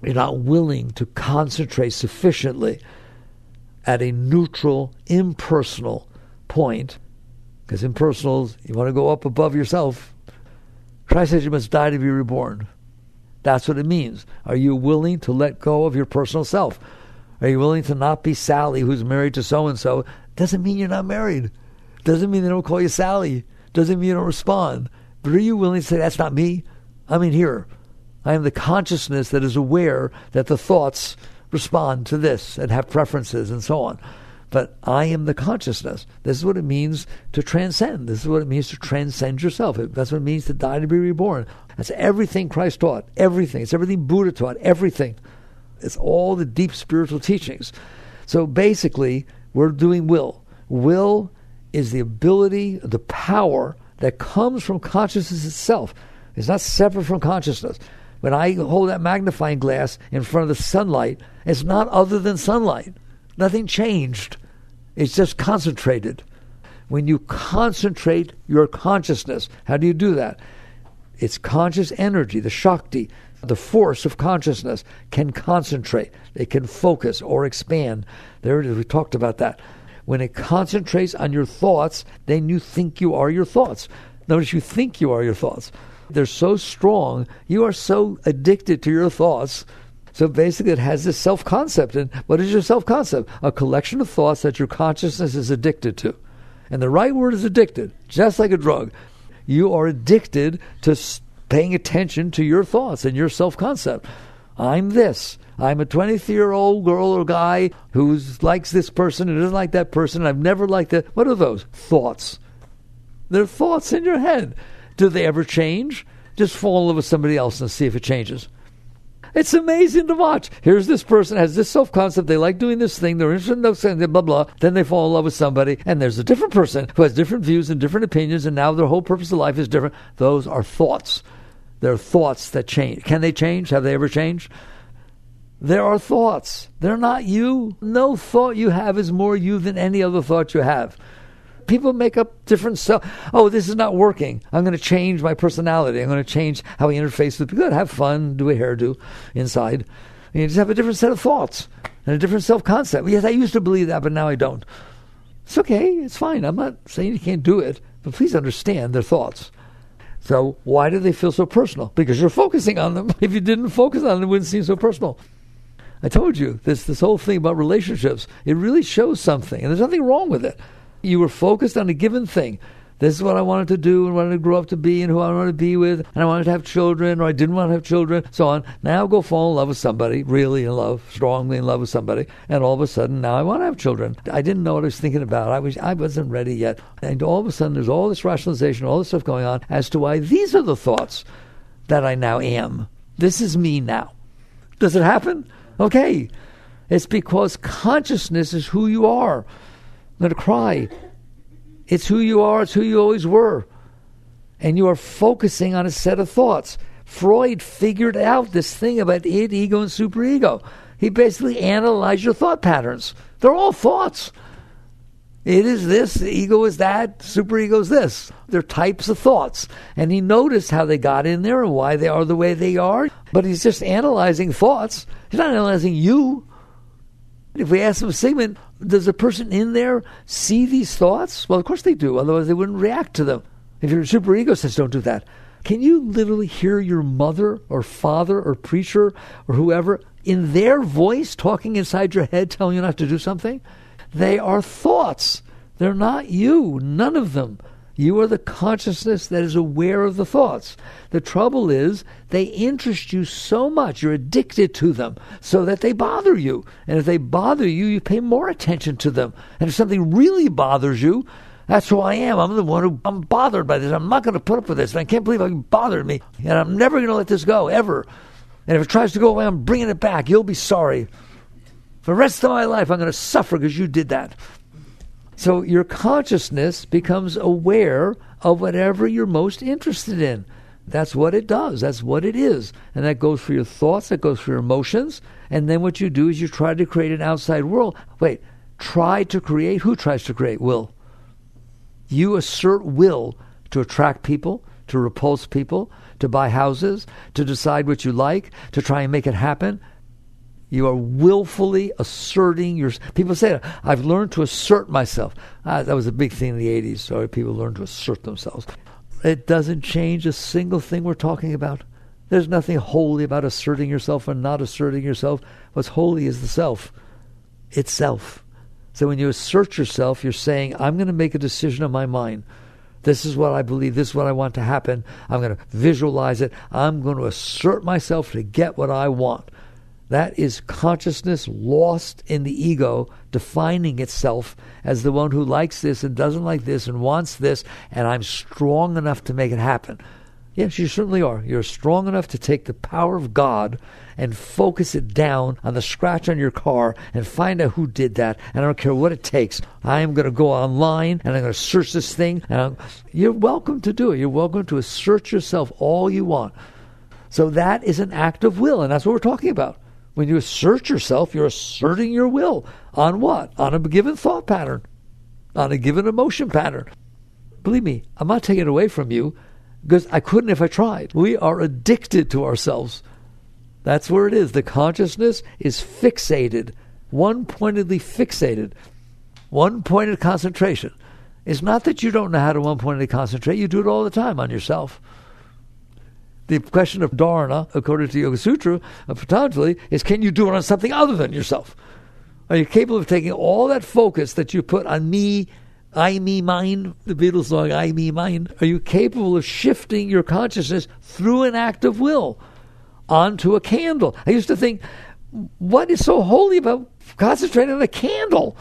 You're not willing to concentrate sufficiently at a neutral, impersonal point, because impersonal, you want to go up above yourself. Christ says you must die to be reborn. That's what it means. Are you willing to let go of your personal self? Are you willing to not be Sally, who's married to so and so? Doesn't mean you're not married. Doesn't mean they don't call you Sally. Doesn't mean you don't respond. But are you willing to say, that's not me? I'm in here. I am the consciousness that is aware that the thoughts respond to this and have preferences and so on. But I am the consciousness. This is what it means to transcend. This is what it means to transcend yourself. That's what it means to die to be reborn. That's everything Christ taught. Everything. It's everything Buddha taught. Everything. It's all the deep spiritual teachings. So basically, we're doing will. Will is the ability, the power that comes from consciousness itself. It's not separate from consciousness. When I hold that magnifying glass in front of the sunlight, it's not other than sunlight. Nothing changed. It's just concentrated. When you concentrate your consciousness, how do you do that? It's conscious energy, the Shakti, the force of consciousness can concentrate. It can focus or expand. There it is. We talked about that. When it concentrates on your thoughts, then you think you are your thoughts. Notice you think you are your thoughts. They're so strong. You are so addicted to your thoughts. So basically, it has this self concept. And what is your self concept? A collection of thoughts that your consciousness is addicted to. And the right word is addicted, just like a drug. You are addicted to paying attention to your thoughts and your self concept. I'm this. I'm a 23 year old girl or guy who likes this person and doesn't like that person. I've never liked that. What are those? Thoughts. They're thoughts in your head. Do they ever change? Just fall in love with somebody else and see if it changes. It's amazing to watch. Here's this person has this self concept. They like doing this thing. They're interested in those things. Blah blah. Then they fall in love with somebody, and there's a different person who has different views and different opinions, and now their whole purpose of life is different. Those are thoughts. They're thoughts that change. Can they change? Have they ever changed? There are thoughts. They're not you. No thought you have is more you than any other thought you have people make up different stuff. Oh, this is not working. I'm going to change my personality. I'm going to change how I interface with people. Have fun, do a hairdo inside. And you just have a different set of thoughts and a different self concept. Yes, I used to believe that, but now I don't. It's okay. It's fine. I'm not saying you can't do it, but please understand their thoughts. So why do they feel so personal? Because you're focusing on them. If you didn't focus on them, it wouldn't seem so personal. I told you this this whole thing about relationships. It really shows something, and there's nothing wrong with it. You were focused on a given thing. This is what I wanted to do and wanted to grow up to be and who I wanted to be with, and I wanted to have children or I didn't want to have children, so on. Now go fall in love with somebody, really in love, strongly in love with somebody, and all of a sudden now I want to have children. I didn't know what I was thinking about. I was I wasn't ready yet. And all of a sudden there's all this rationalization, all this stuff going on as to why these are the thoughts that I now am. This is me now. Does it happen? Okay. It's because consciousness is who you are. Going to cry. It's who you are, it's who you always were. And you are focusing on a set of thoughts. Freud figured out this thing about id, ego, and superego. He basically analyzed your thought patterns. They're all thoughts. It is this, the ego is that, superego is this. They're types of thoughts. And he noticed how they got in there and why they are the way they are. But he's just analyzing thoughts. He's not analyzing you. If we ask him, Sigmund, does a person in there see these thoughts? Well, of course they do. Otherwise, they wouldn't react to them. If your super ego says, don't do that. Can you literally hear your mother or father or preacher or whoever in their voice talking inside your head telling you not to do something? They are thoughts. They're not you, none of them. You are the consciousness that is aware of the thoughts. The trouble is, they interest you so much, you're addicted to them, so that they bother you. And if they bother you, you pay more attention to them. And if something really bothers you, that's who I am. I'm the one who I'm bothered by this. I'm not going to put up with this. And I can't believe it bothered me. And I'm never going to let this go, ever. And if it tries to go away, I'm bringing it back. You'll be sorry. For the rest of my life, I'm going to suffer because you did that. So your consciousness becomes aware of whatever you're most interested in. That's what it does. That's what it is. And that goes for your thoughts, that goes for your emotions. And then what you do is you try to create an outside world. Wait, try to create? Who tries to create? Will. You assert will to attract people, to repulse people, to buy houses, to decide what you like, to try and make it happen. You are willfully asserting your. People say, "I've learned to assert myself." Ah, that was a big thing in the '80s. So people learned to assert themselves. It doesn't change a single thing we're talking about. There's nothing holy about asserting yourself and not asserting yourself. What's holy is the self, itself. So when you assert yourself, you're saying, "I'm going to make a decision in my mind." This is what I believe. This is what I want to happen. I'm going to visualize it. I'm going to assert myself to get what I want. That is consciousness lost in the ego, defining itself as the one who likes this and doesn't like this and wants this, and I'm strong enough to make it happen. Yes, you certainly are. You're strong enough to take the power of God and focus it down on the scratch on your car and find out who did that. And I don't care what it takes. I am going to go online and I'm going to search this thing. And you're welcome to do it. You're welcome to assert yourself all you want. So that is an act of will, and that's what we're talking about. When you assert yourself, you're asserting your will on what? On a given thought pattern, on a given emotion pattern. Believe me, I'm not taking it away from you because I couldn't if I tried. We are addicted to ourselves. That's where it is. The consciousness is fixated, one pointedly fixated, one pointed concentration. It's not that you don't know how to one pointedly concentrate, you do it all the time on yourself. The question of dharana, according to Yoga Sutra uh, of Patanjali, is can you do it on something other than yourself? Are you capable of taking all that focus that you put on me, I, me, mine, the Beatles song, I, me, mine? Are you capable of shifting your consciousness through an act of will onto a candle? I used to think, what is so holy about concentrating on a candle?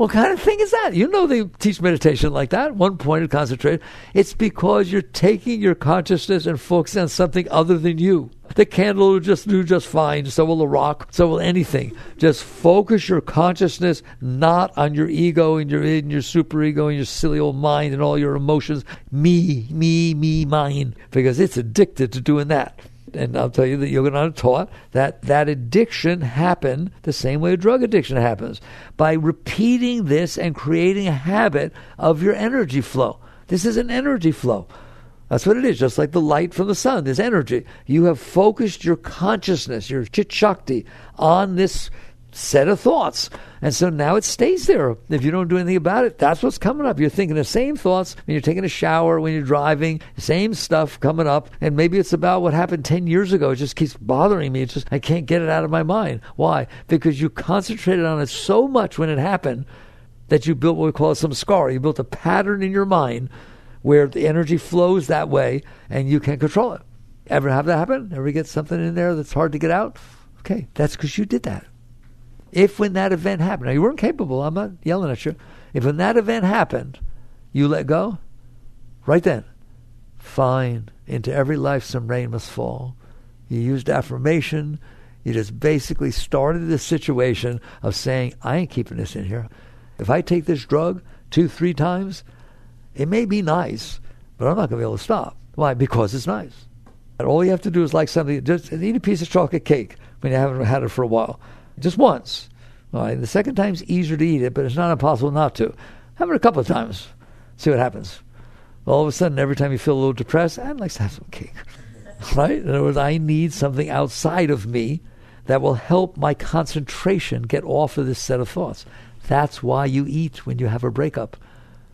What kind of thing is that? You know they teach meditation like that, one pointed concentration. It's because you're taking your consciousness and focusing on something other than you. The candle will just do just fine, so will the rock, so will anything. Just focus your consciousness not on your ego and your and your superego and your silly old mind and all your emotions. Me, me, me, mine. Because it's addicted to doing that and I'll tell you that Yogananda taught that that addiction happened the same way a drug addiction happens by repeating this and creating a habit of your energy flow. This is an energy flow. That's what it is, just like the light from the sun, this energy. You have focused your consciousness, your chit shakti, on this set of thoughts. And so now it stays there. If you don't do anything about it, that's what's coming up. You're thinking the same thoughts when you're taking a shower, when you're driving, same stuff coming up. And maybe it's about what happened 10 years ago. It just keeps bothering me. It's just, I can't get it out of my mind. Why? Because you concentrated on it so much when it happened that you built what we call samskara. You built a pattern in your mind where the energy flows that way and you can't control it. Ever have that happen? Ever get something in there that's hard to get out? Okay, that's because you did that. If when that event happened, now you weren't capable, I'm not yelling at you. If when that event happened, you let go, right then, fine, into every life some rain must fall. You used affirmation. You just basically started the situation of saying, I ain't keeping this in here. If I take this drug two, three times, it may be nice, but I'm not going to be able to stop. Why? Because it's nice. And all you have to do is like something, just eat a piece of chocolate cake when you haven't had it for a while just once. Right, the second time's easier to eat it, but it's not impossible not to. Have it a couple of times. See what happens. All of a sudden, every time you feel a little depressed, I'd like to have some cake. right? In other words, I need something outside of me that will help my concentration get off of this set of thoughts. That's why you eat when you have a breakup.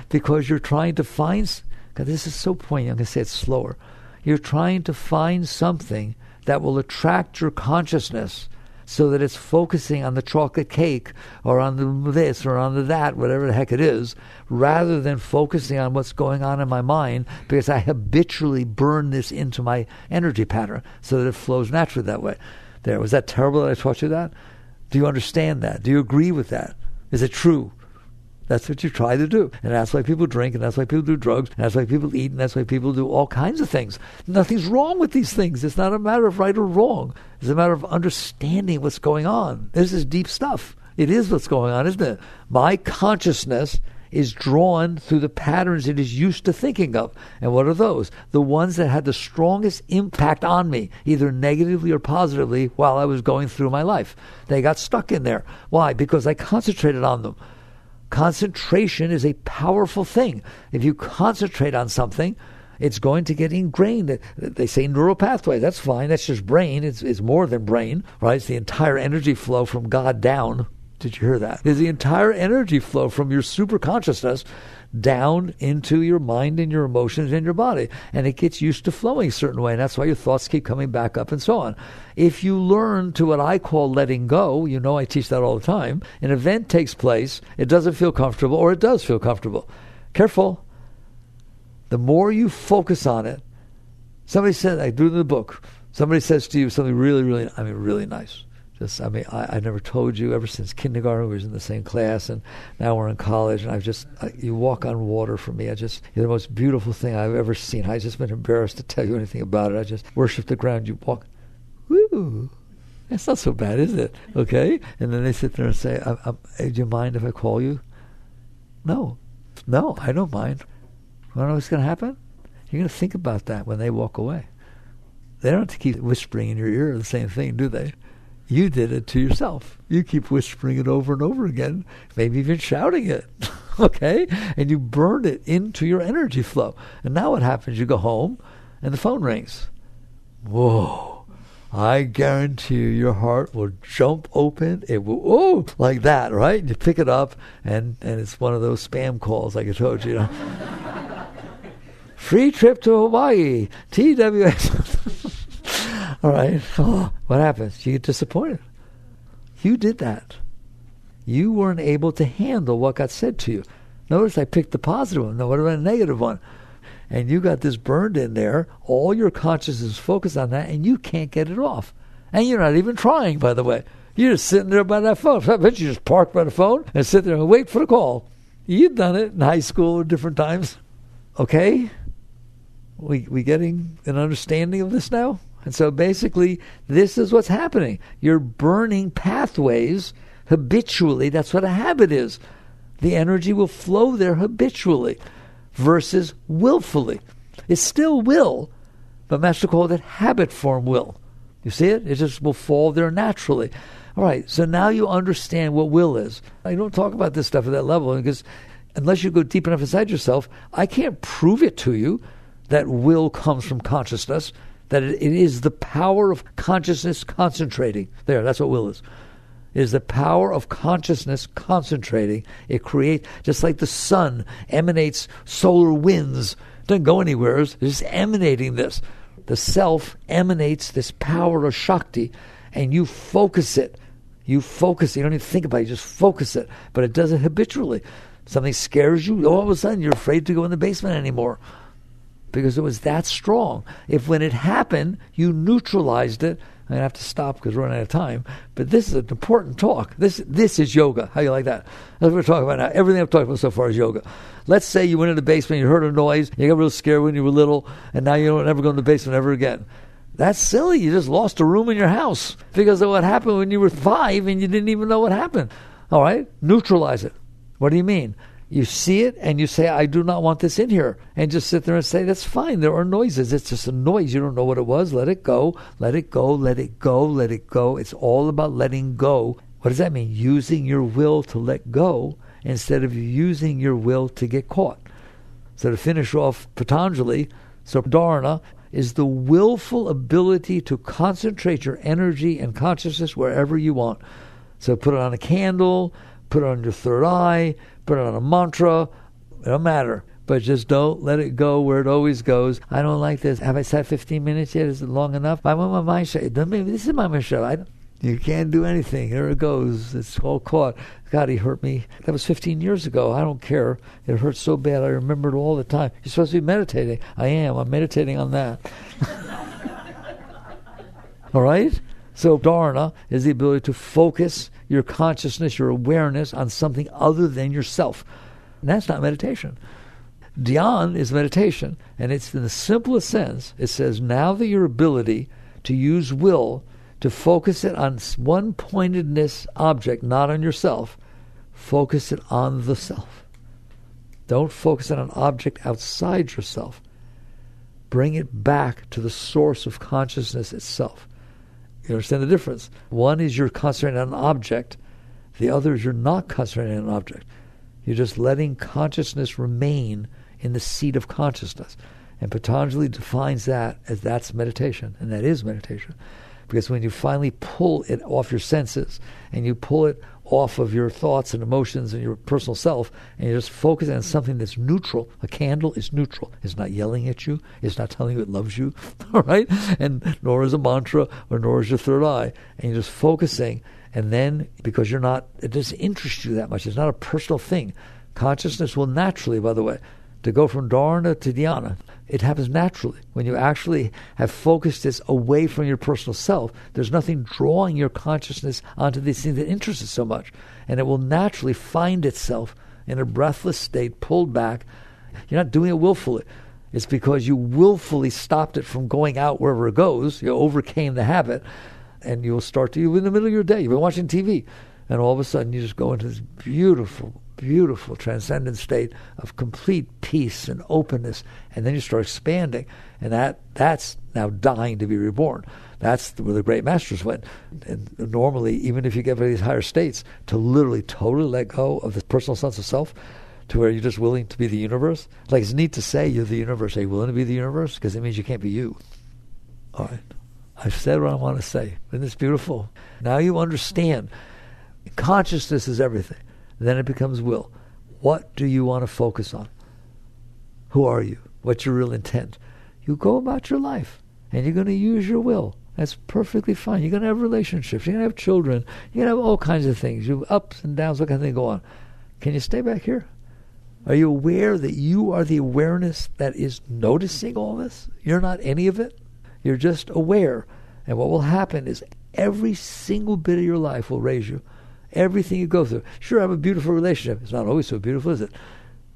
Because you're trying to find, God, this is so poignant, I'm going to say it slower. You're trying to find something that will attract your consciousness so that it's focusing on the chocolate cake or on the this or on the that, whatever the heck it is, rather than focusing on what's going on in my mind because I habitually burn this into my energy pattern so that it flows naturally that way. There, was that terrible that I taught you that? Do you understand that? Do you agree with that? Is it true? That's what you try to do. And that's why people drink, and that's why people do drugs, and that's why people eat, and that's why people do all kinds of things. Nothing's wrong with these things. It's not a matter of right or wrong. It's a matter of understanding what's going on. This is deep stuff. It is what's going on, isn't it? My consciousness is drawn through the patterns it is used to thinking of. And what are those? The ones that had the strongest impact on me, either negatively or positively, while I was going through my life. They got stuck in there. Why? Because I concentrated on them. Concentration is a powerful thing. If you concentrate on something, it's going to get ingrained. They say neural pathways. That's fine. That's just brain. It's, it's more than brain, right? It's the entire energy flow from God down. Did you hear that? It's the entire energy flow from your super consciousness down into your mind and your emotions and your body. And it gets used to flowing a certain way. And that's why your thoughts keep coming back up and so on. If you learn to what I call letting go, you know I teach that all the time, an event takes place, it doesn't feel comfortable or it does feel comfortable. Careful. The more you focus on it, somebody said, I do in the book, somebody says to you something really, really, I mean, really nice. Just, I mean, I, I never told you ever since kindergarten. We was in the same class, and now we're in college. And I've just, I, you walk on water for me. I just, you're the most beautiful thing I've ever seen. I've just been embarrassed to tell you anything about it. I just worship the ground you walk. Woo! That's not so bad, is it? Okay. And then they sit there and say, I, I, "Do you mind if I call you?" No, no, I don't mind. You know what's going to happen? You're going to think about that when they walk away. They don't have to keep whispering in your ear the same thing, do they? You did it to yourself. You keep whispering it over and over again, maybe even shouting it. okay? And you burn it into your energy flow. And now what happens? You go home and the phone rings. Whoa. I guarantee you your heart will jump open. It will, oh, like that, right? You pick it up and, and it's one of those spam calls like I told you. you know? Free trip to Hawaii. TWX. All right. Oh, what happens? You get disappointed. You did that. You weren't able to handle what got said to you. Notice I picked the positive one. No, what about a negative one? And you got this burned in there. All your consciousness is focused on that, and you can't get it off. And you're not even trying, by the way. You're just sitting there by that phone. I bet you just park by the phone and sit there and wait for the call. You've done it in high school different times. Okay? We we getting an understanding of this now? And so basically, this is what's happening. You're burning pathways habitually. That's what a habit is. The energy will flow there habitually versus willfully. It's still will, but Master called it habit form will. You see it? It just will fall there naturally. All right, so now you understand what will is. I don't talk about this stuff at that level because unless you go deep enough inside yourself, I can't prove it to you that will comes from consciousness that it, is the power of consciousness concentrating. There, that's what will is. It is the power of consciousness concentrating. It creates, just like the sun emanates solar winds, doesn't go anywhere, it's just emanating this. The self emanates this power of Shakti, and you focus it. You focus it. You don't even think about it, you just focus it. But it does it habitually. Something scares you, all of a sudden you're afraid to go in the basement anymore because it was that strong. If when it happened, you neutralized it, I'm gonna have to stop because we're running out of time. But this is an important talk. This this is yoga. How you like that? That's what we're talking about now. Everything I've talked about so far is yoga. Let's say you went in the basement, you heard a noise, you got real scared when you were little, and now you don't ever go in the basement ever again. That's silly. You just lost a room in your house because of what happened when you were five and you didn't even know what happened. All right, neutralize it. What do you mean? You see it and you say, I do not want this in here. And just sit there and say, That's fine. There are noises. It's just a noise. You don't know what it was. Let it go. Let it go. Let it go. Let it go. It's all about letting go. What does that mean? Using your will to let go instead of using your will to get caught. So to finish off Patanjali, so dharana is the willful ability to concentrate your energy and consciousness wherever you want. So put it on a candle, put it on your third eye, put it on a mantra. It don't matter. But just don't let it go where it always goes. I don't like this. Have I sat 15 minutes yet? Is it long enough? I want my. Maybe this is my shut. you can't do anything. Here it goes. It's all caught. God, he hurt me. That was 15 years ago. I don't care. It hurt so bad. I remember it all the time. You're supposed to be meditating. I am. I'm meditating on that. all right? So, dharana is the ability to focus your consciousness, your awareness on something other than yourself. And that's not meditation. Dhyan is meditation, and it's in the simplest sense. It says, now that your ability to use will to focus it on one pointedness object, not on yourself, focus it on the self. Don't focus on an object outside yourself. Bring it back to the source of consciousness itself. You understand the difference? One is you're concentrating on an object, the other is you're not concentrating on an object. You're just letting consciousness remain in the seat of consciousness. And Patanjali defines that as that's meditation, and that is meditation. Because when you finally pull it off your senses and you pull it off of your thoughts and emotions and your personal self, and you're just focus on something that's neutral. A candle is neutral. It's not yelling at you. It's not telling you it loves you. All right? And nor is a mantra or nor is your third eye. And you're just focusing. And then because you're not, it doesn't interest you that much. It's not a personal thing. Consciousness will naturally, by the way, to go from dharana to dhyana. It happens naturally. When you actually have focused this away from your personal self, there's nothing drawing your consciousness onto these things that interest it so much. And it will naturally find itself in a breathless state, pulled back. You're not doing it willfully. It's because you willfully stopped it from going out wherever it goes. You overcame the habit. And you'll start to, in the middle of your day, you've been watching TV. And all of a sudden, you just go into this beautiful, beautiful transcendent state of complete peace and openness, and then you start expanding, and that that's now dying to be reborn. That's where the great masters went. And normally, even if you get to these higher states, to literally totally let go of the personal sense of self, to where you're just willing to be the universe. Like it's neat to say you're the universe. Are you willing to be the universe? Because it means you can't be you. All right. I've said what I want to say. Isn't this beautiful? Now you understand. Consciousness is everything. Then it becomes will. What do you want to focus on? Who are you? What's your real intent? You go about your life and you're going to use your will. That's perfectly fine. You're going to have relationships. You're going to have children. You're going to have all kinds of things. You have ups and downs, what kind of thing go on. Can you stay back here? Are you aware that you are the awareness that is noticing all this? You're not any of it. You're just aware. And what will happen is every single bit of your life will raise you everything you go through. Sure, I have a beautiful relationship. It's not always so beautiful, is it?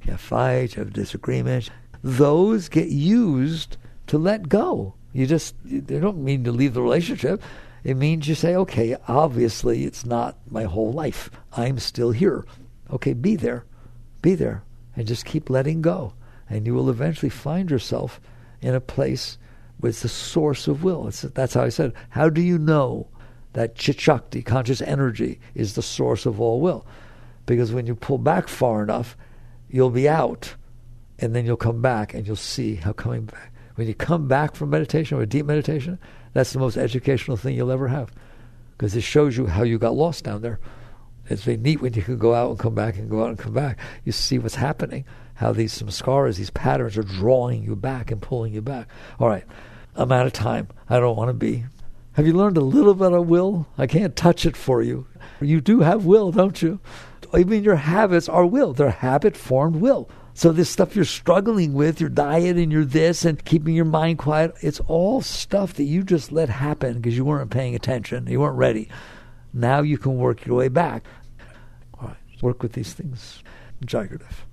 You have fights, you have disagreements. Those get used to let go. You just, they don't mean to leave the relationship. It means you say, okay, obviously it's not my whole life. I'm still here. Okay, be there. Be there. And just keep letting go. And you will eventually find yourself in a place where it's the source of will. It's, that's how I said, how do you know that chit conscious energy, is the source of all will. Because when you pull back far enough, you'll be out, and then you'll come back and you'll see how coming back. When you come back from meditation or deep meditation, that's the most educational thing you'll ever have. Because it shows you how you got lost down there. It's very neat when you can go out and come back and go out and come back. You see what's happening, how these samskaras, these patterns are drawing you back and pulling you back. All right, I'm out of time. I don't want to be have you learned a little bit of will? I can't touch it for you. You do have will, don't you? Even your habits are will. They're habit formed will. So this stuff you're struggling with, your diet and your this and keeping your mind quiet, it's all stuff that you just let happen because you weren't paying attention. You weren't ready. Now you can work your way back. All right, work with these things. Jai Gurudev.